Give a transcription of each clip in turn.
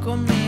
conmigo.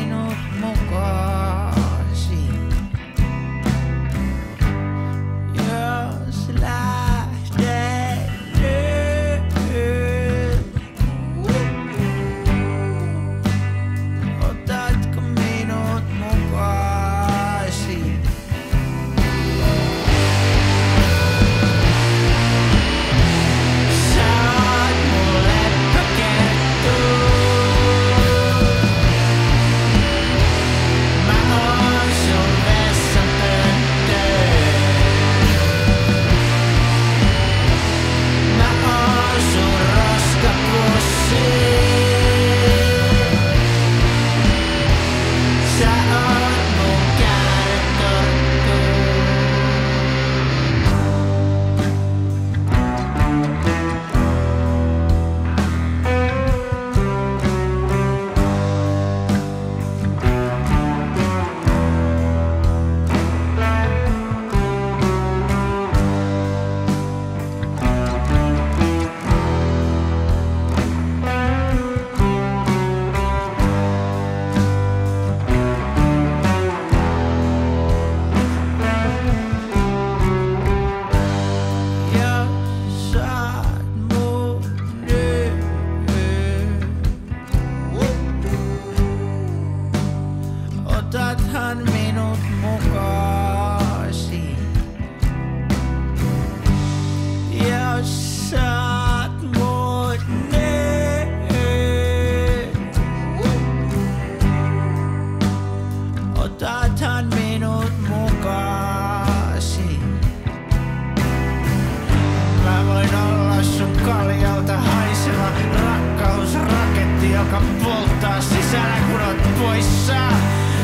suossa?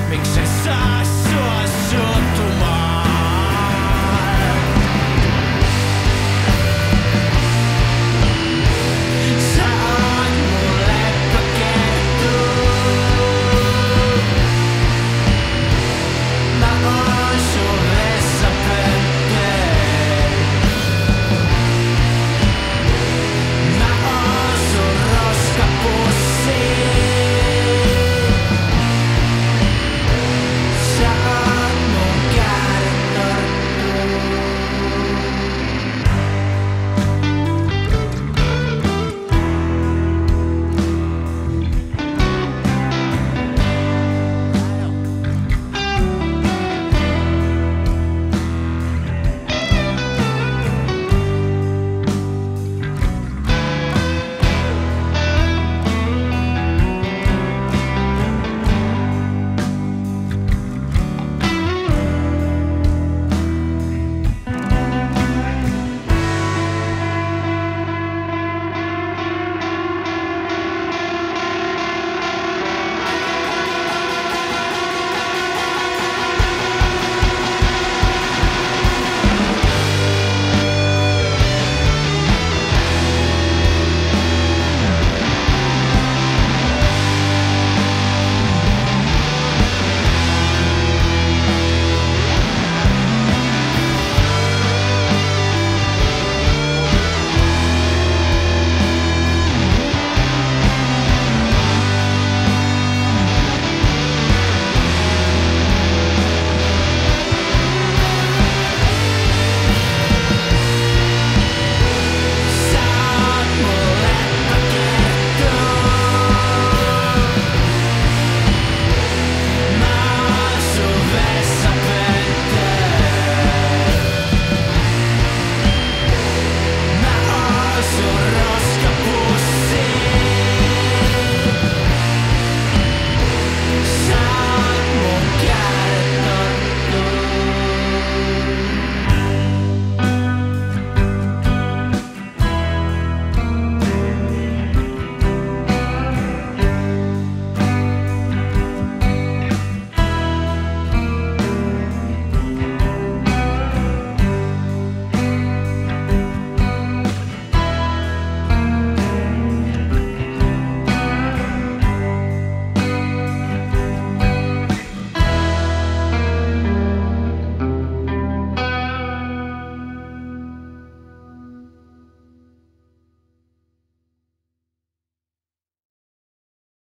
Miksei saa sua suuttumaan?